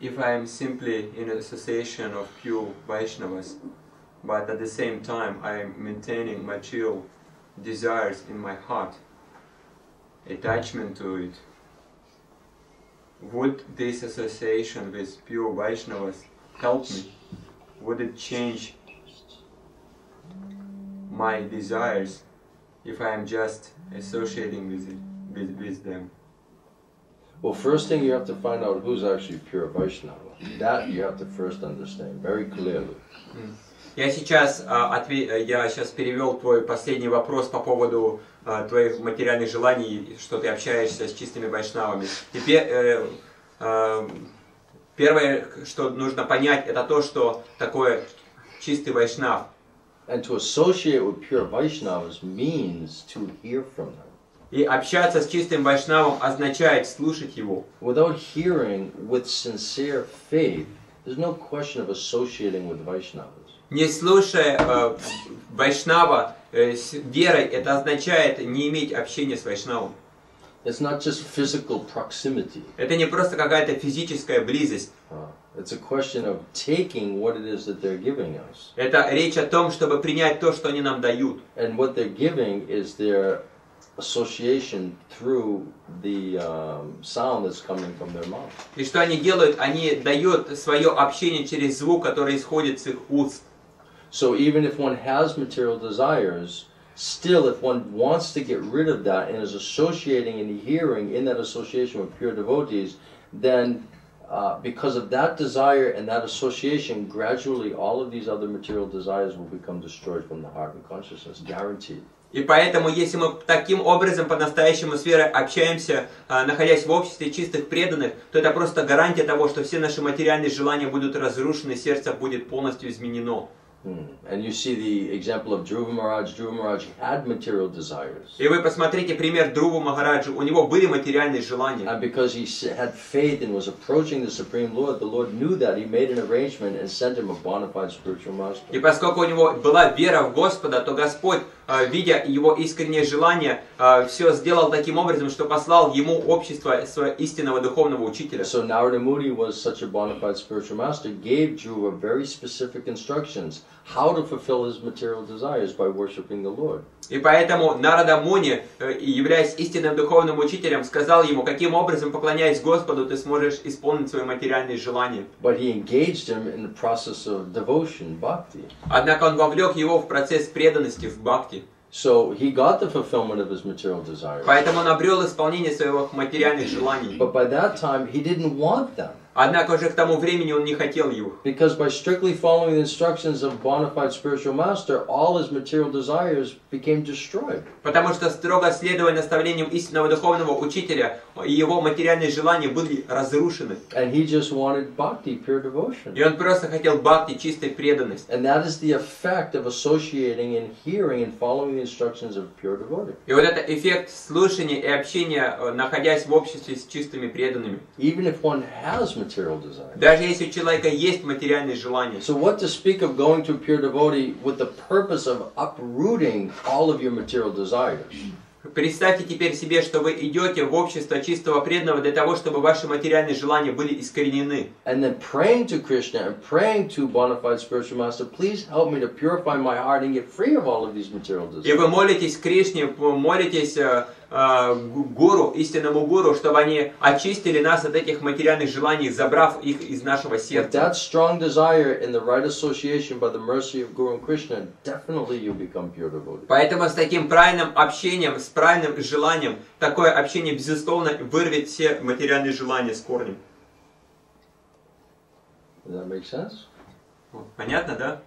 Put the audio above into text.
if I am simply in association of pure Vaishnavas, but at the same time I am maintaining material desires in my heart, attachment to it, would this association with pure Vaishnavas help me? Would it change my desires if I am just associating with, it, with, with them? Well, first thing you have to find out who's actually pure Vaishnava. That you have to first understand very clearly. Я сейчас, а, отве- я сейчас перевел твой последний вопрос по поводу а, твоих материальных желаний, что ты общаешься с чистыми вайшнавами. Теперь э, а, первое, что нужно понять, это то, что такое чистый вайшнав. And to associate with pure Vaishnavas means to hear from them. И общаться с чистым вайшнавом означает слушать его. Without hearing with sincere faith, there's no question of associating with Vaishnavas. Не слушая э, вайшнава э, с верой, это означает не иметь общения с вайшнавом. It's not just physical proximity. Это не просто какая-то физическая близость. Uh, it's a question of taking what it is that they're giving us. Это речь о том, чтобы принять то, что они нам дают. And what they're giving is their association through the um, sound that's coming from their mouth. И что они делают? Они дают свое общение через звук, который исходит с их уст. So even if one has material desires, still if one wants to get rid of that and is associating and hearing in that association with pure devotees, then uh, because of that desire and that association, gradually all of these other material desires will become destroyed from the heart and consciousness, guaranteed. И поэтому, если мы таким образом по-настоящему с верой общаемся, а, находясь в обществе чистых преданных, то это просто гарантия того, что все наши материальные желания будут разрушены, сердце будет полностью изменено. Hmm. And you see the example of Dhruva Maharaj. Dhruva Maharaj had material desires. И вы посмотрите пример Друву Махараджи. У него были материальные желания. And because he s- had faith and was approaching the Supreme Lord, the Lord knew that. He made an arrangement and sent him a bona fide spiritual master. И поскольку у него была вера в Господа, то Господь, а, видя его искреннее желание, все сделал таким образом, что послал ему общество своего истинного духовного учителя. So Narada Muni was such a bona fide spiritual master, gave Dhruva very specific instructions How to fulfill his material desires by worshiping the Lord. И поэтому Нарада Муни, э, являясь истинным духовным учителем, сказал ему, каким образом, поклоняясь Господу, ты сможешь исполнить свои материальные желания. But he engaged him in the process of devotion, bhakti. Однако он вовлек его в процесс преданности в бхакти. So he got the fulfillment of his material desires. Поэтому он обрел исполнение своих материальных желаний. But by that time, he didn't want them. Однако уже к тому времени он не хотел их. Because by strictly following the instructions of bona spiritual master, all his material desires became destroyed. Потому что строго следуя наставлениям истинного духовного учителя, его материальные желания были разрушены. And he just wanted bhakti, pure devotion. И он просто хотел бхакти, чистой преданности. And that is the effect of associating and hearing and following the instructions of pure devotee. И вот это эффект слушания и общения, э, находясь в обществе с чистыми преданными. Even if one has material desires. Даже если у человека есть материальные желания. So what to speak of going to a pure devotee with the purpose of uprooting all of your material desires? Представьте теперь себе, что вы идете в общество чистого преданного для того, чтобы ваши материальные желания были искоренены. And then praying to Krishna and praying to bona fide spiritual master, please help me to purify my heart and get free of all of these material И вы desires. молитесь Кришне, молитесь э, э, гуру, истинному гуру, чтобы они очистили нас от этих материальных желаний, забрав их из нашего сердца. that strong desire in the right association by the mercy of Guru and Krishna, definitely you become pure devotee. Поэтому с таким правильным общением, с правильным желанием, такое общение, безусловно, вырвет все материальные желания с корнем. Does that make sense? Понятно, да?